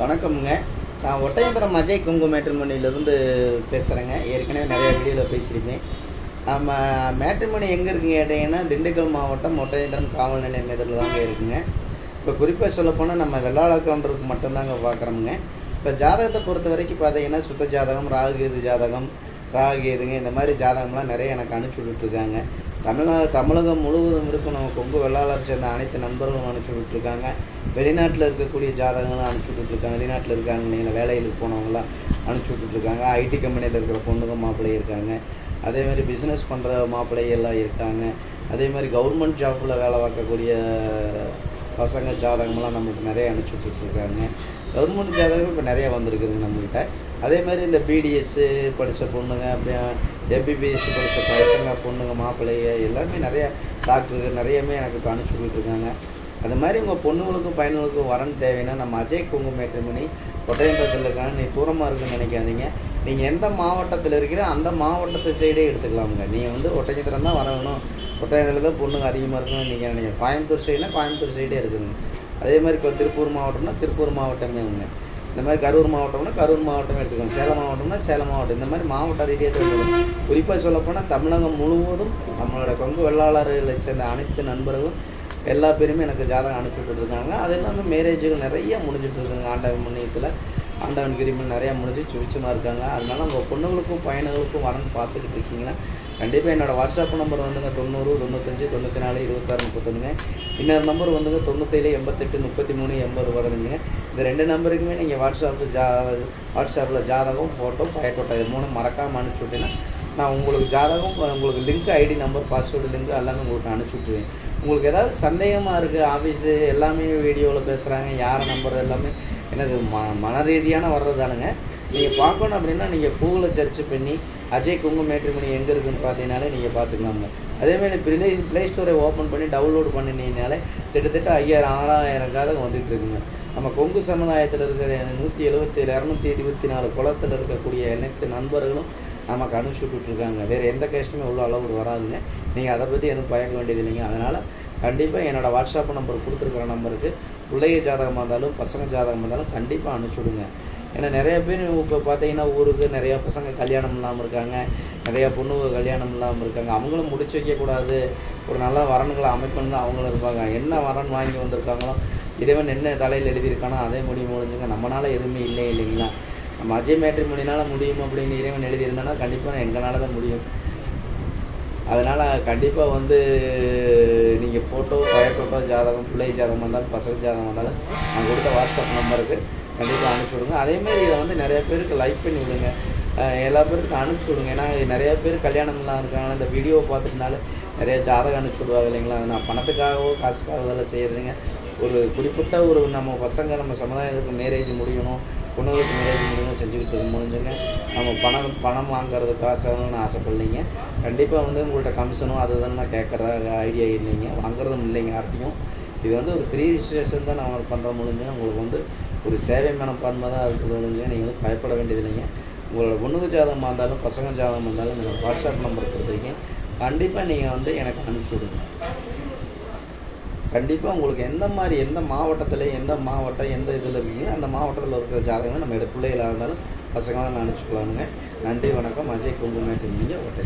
வணக்கம்ங்க. நான் ஒட்டயந்திரம் அஜய் குங்கு மேட்ரிமோனியிலேருந்து பேசுகிறேங்க ஏற்கனவே நிறைய வீடியோவில் பேசியிருப்பேன் நம்ம மேட்ரிமோனி எங்கே இருக்குங்க கேட்டிங்கன்னா திண்டுக்கல் மாவட்டம் ஒட்டயந்திரம் காவல் நிலையம் எதிரில் தாங்க இருக்குங்க. இப்போ குறிப்பாக சொல்லப்போனால் நம்ம வெள்ளாள கவுண்டருக்கு மட்டும்தாங்க பார்க்குறோமுங்க இப்போ ஜாதகத்தை பொறுத்த வரைக்கும் பார்த்தீங்கன்னா சுத்த ஜாதகம் ராகுகேது ஜாதகம் ராகுகேதுங்க இந்த மாதிரி ஜாதகம்லாம் நிறைய எனக்கு அனுப்பிச்சி விட்டுருக்காங்க தமிழ்நாடு தமிழகம் முழுவதும் இருக்கும் நம்ம கொங்கு வெள்ளாளர் சேர்ந்த அனைத்து நண்பர்களும் அனுப்பிச்சி விட்டுருக்காங்க. வெளிநாட்டில் இருக்கக்கூடிய ஜாதகங்களும் அனுப்பிச்சி விட்டுருக்காங்க. வெளிநாட்டில் இருக்காங்க இல்லைங்களா வேலைகளுக்கு போனவங்களாம் அனுப்பிச்சி விட்டுருக்காங்க. ஐடி கம்பெனியில் இருக்கிற பொண்ணுங்க மாப்பிள்ளை இருக்காங்க. அதே மாதிரி பிஸ்னஸ் பண்ணுற மாப்பிள்ளை எல்லாம் இருக்காங்க. அதே மாதிரி கவர்மெண்ட் ஜாப்பில் வேலை பார்க்கக்கூடிய பசங்க ஜாதகமெல்லாம் நம்மளுக்கு நிறைய அனுப்பிச்சி விட்டுருக்காங்க. கவர்மெண்ட் ஜாதகம் இப்போ நிறைய வந்திருக்குதுங்க நம்மகிட்ட. அதே மாதிரி இந்த பிடிஎஸ்ஸு படித்த பொண்ணுங்க அப்படியே எம்பிபிஎஸ் படித்த பசங்க பொண்ணுங்க மாப்பிள்ளைங்க எல்லாமே நிறைய டாக்டருக்கு நிறையமே எனக்கு இப்போ அனுப்பிச்சி விட்டுருக்காங்க அது மாதிரி உங்கள் பொண்ணுங்களுக்கும் பையனுங்களுக்கும் வரன் தேவைன்னா நம்ம அஜய் குங்கு மேட்ரிமணி ஒட்டயந்தத்தில் இருக்காங்க. நீ தூரமாக இருக்குன்னு நினைக்காதீங்க. நீங்கள் எந்த மாவட்டத்தில் இருக்கிற அந்த மாவட்டத்தை சைடே எடுத்துக்கலாமுங்க. நீங்கள் வந்து ஒட்டயந்திரம் தான் வரணும். ஒட்டயத்தில் தான் பொண்ணுங்க அதிகமாக இருக்கணும் நீங்கள் நினைக்கிறேன் கோயம்புத்தூர் சைடுனா கோயம்புத்தூர் சைடே இருக்குதுங்க. அதே மாதிரி இப்போ திருப்பூர் மாவட்டம்னா திருப்பூர் மாவட்டமே உங்க இந்த மாதிரி கரூர் மாவட்டம்னா கரூர் மாவட்டமே எடுத்துக்கணும் சேலம் மாவட்டம்னா சேலம் மாவட்டம். இந்த மாதிரி மாவட்ட ரீதியாக தெரிஞ்சுக்கணும் குறிப்பாக சொல்லப்போனால் தமிழகம் முழுவதும் நம்மளோட கொங்கு வெள்ளாளர்களை சேர்ந்த அனைத்து நண்பர்களும் எல்லா பேருமே எனக்கு ஜாதகம் அனுப்பிச்சி இருக்காங்க. அது இல்லாமல் மேரேஜுகள் நிறைய முடிஞ்சிட்டு இருக்காங்க. ஆண்டவன் முன்னியத்தில் ஆண்டவன் கிரிமல் நிறையா முடிஞ்சு சுவிச்சமாக இருக்காங்க. அதனால் உங்கள் பொண்ணுங்களுக்கும் பையனுங்களுக்கும் வரன்னு பார்த்துக்கிட்டு இருக்கீங்கன்னா கண்டிப்பாக என்னோடய வாட்ஸ்அப் நம்பர் வந்துங்க தொண்ணூறு தொண்ணூத்தஞ்சு தொண்ணூற்றி நாலு இருபத்தாறு முப்பத்தொன்றுங்க இன்னொரு நம்பர் வந்துங்க தொண்ணூத்தேழு எண்பத்தெட்டு முப்பத்தி மூணு எண்பது வருதுங்க. இந்த ரெண்டு நம்பருக்குமே நீங்கள் வாட்ஸ்அப்பு ஜா வாட்ஸ்அப்பில் ஜாதகம் ஃபோட்டோ பயக்கோட்டை இது மூணு மறக்காமல் அனுப்பிச்சி விட்டீங்கன்னா நான் உங்களுக்கு ஜாதகம் உங்களுக்கு link ID number password link எல்லாமே உங்களுக்கு அனுப்பிச்சி விட்ருவேன் உங்களுக்கு ஏதாவது சந்தேகமாக இருக்குது ஆஃபீஸு எல்லாமே வீடியோவில் பேசுகிறாங்க யாரை நம்பர் எல்லாமே எனக்கு ம மன ரீதியான வர்றதானுங்க நீங்கள் பார்க்கணும் அப்படின்னா நீங்கள் கூகுளில் சர்ச் பண்ணி அஜய் குங்கு மேட்ரிமணி எங்கே இருக்குன்னு பார்த்தீங்கனாலே நீங்கள் பார்த்துக்கலாமுங்க. அதேமாதிரி ப்ளே ப்ளே ஸ்டோரை ஓப்பன் பண்ணி டவுன்லோட் பண்ணினீங்கனாலே கிட்டத்தட்ட ஐயாயிரம் ஆறாயிரம் ஜாதகம் வந்துட்டு இருக்குங்க. நம்ம கொங்கு சமுதாயத்தில் இருக்கிற நூற்றி எழுபத்தேழு இரநூத்தி இருபத்தி நாலு குளத்தில் இருக்கக்கூடிய அனைத்து நண்பர்களும் நமக்கு அனுப்பிச்சு விட்டுட்ருக்காங்க. வேறு எந்த கஷ்டமே உள்ள அளவு வராதுங்க. நீங்கள் அதை பற்றி எதுவும் பயக்க வேண்டியது இல்லைங்க அதனால் கண்டிப்பாக என்னோடய வாட்ஸ்அப் நம்பர் கொடுத்துருக்குற நம்பருக்கு பிள்ளைய ஜாதகமாக இருந்தாலும் பசங்க ஜாதகமாக இருந்தாலும் கண்டிப்பாக அனுப்பிச்சி விடுங்க ஏன்னா நிறைய பேர் இப்போ பார்த்தீங்கன்னா ஊருக்கு நிறையா பசங்க கல்யாணம் இல்லாமல் இருக்காங்க. நிறையா பொண்ணுங்க கல்யாணம் இல்லாமல் இருக்காங்க. அவங்களும் முடிச்சு வைக்கக்கூடாது. ஒரு நல்ல வரன்களை அமைக்கணும்னு தான் அவங்களும் இருப்பாங்க. என்ன வரன் வாங்கி வந்திருக்காங்களோ இறைவன் என்ன தலையில் எழுதியிருக்கானோ அதே முடியும் முடிஞ்சுங்க. நம்மளால் எதுவுமே இல்லை இல்லைங்களா? நம்ம அஜய் மேட்ரி மொழினால் முடியும் அப்படின்னு இறைவன் எழுதியிருந்தானா கண்டிப்பாக எங்களால் தான் முடியும். அதனால் கண்டிப்பாக வந்து ஜாதகம் பிள்ளை ஜாதகம் வந்தாலும் பசங்க ஜாதகம் வந்தாலும் நான் கொடுத்த வாட்ஸ்அப் நம்பருக்கு கண்டிப்பாக அனுப்பிச்சி விடுங்க. அதேமாதிரி இதை வந்து நிறைய பேருக்கு லைக் பண்ணி விடுங்க. எல்லா பேருக்கும் அனுப்பிச்சி விடுங்க. ஏன்னா நிறைய பேர் கல்யாணம்லாம் இருக்காங்க இந்த வீடியோ பார்த்துட்டுனால நிறைய ஜாதகம் அனுப்பிச்சி விடுவாங்க இல்லைங்களா? நான் பணத்துக்காகவோ காசுக்காகவோ இதெல்லாம் செய்யறதுங்க ஒரு குறிப்பிட்ட ஒரு நம்ம பசங்க நம்ம சமுதாயத்துக்கு மேரேஜ் முடியணும் பொண்ணுகளுக்கு மேரேஜ் முடியணும் செஞ்சுக்கிட்டு இருக்க முடிஞ்சுங்க நம்ம பணம் பணம் வாங்குறது காசுன்னு ஆசைப்படலைங்க. கண்டிப்பாக வந்து உங்கள்கிட்ட கமிஷனும் அது தான் நான் கேட்குறதா ஐடியா இல்லைங்க. வாங்குறதும் இல்லைங்க யார்ட்டையும் இது வந்து ஒரு ஃப்ரீ ரிஜிஸ்ட்ரேஷன் தான் நம்ம பண்ணுற முடிஞ்சு உங்களுக்கு வந்து ஒரு சேவை மனப்பான்மை தான் இருக்குது முடிஞ்சு நீங்கள் வந்து பயப்பட வேண்டியது இல்லைங்க. உங்களோட பொண்ணுக்கு ஜாதகமாக இருந்தாலும் பசங்க ஜாதகமாக இருந்தாலும் நீங்கள் வாட்ஸ்அப் நம்பர் கொடுத்துருக்கீங்க. கண்டிப்பாக நீங்கள் வந்து எனக்கு அனுப்பிச்சி விடுங்க. கண்டிப்பாக உங்களுக்கு எந்த மாதிரி எந்த மாவட்டத்தில் எந்த மாவட்டம் எந்த இதில் இருக்கீங்களோ அந்த மாவட்டத்தில் இருக்கிற ஜாதகங்கள் நம்ம எடுத்து பிள்ளைகளாக இருந்தாலும் பசங்களாக நினச்சிக்கலாமுங்க. நன்றி வணக்கம். அஜய் குங்குமேட்டு நீங்கள் ஒட்டை